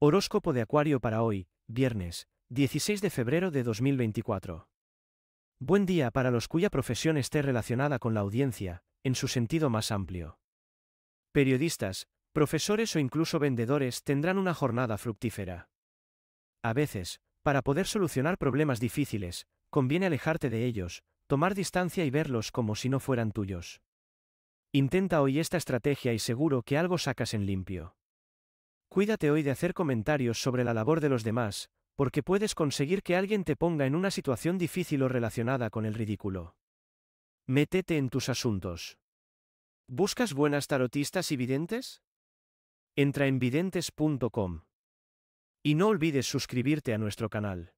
Horóscopo de Acuario para hoy, viernes, 16 de febrero de 2024. Buen día para los cuya profesión esté relacionada con la audiencia, en su sentido más amplio. Periodistas, profesores o incluso vendedores tendrán una jornada fructífera. A veces, para poder solucionar problemas difíciles, conviene alejarte de ellos, tomar distancia y verlos como si no fueran tuyos. Intenta hoy esta estrategia y seguro que algo sacas en limpio. Cuídate hoy de hacer comentarios sobre la labor de los demás, porque puedes conseguir que alguien te ponga en una situación difícil o relacionada con el ridículo. Métete en tus asuntos. ¿Buscas buenas tarotistas y videntes? Entra en videntes.com. Y no olvides suscribirte a nuestro canal.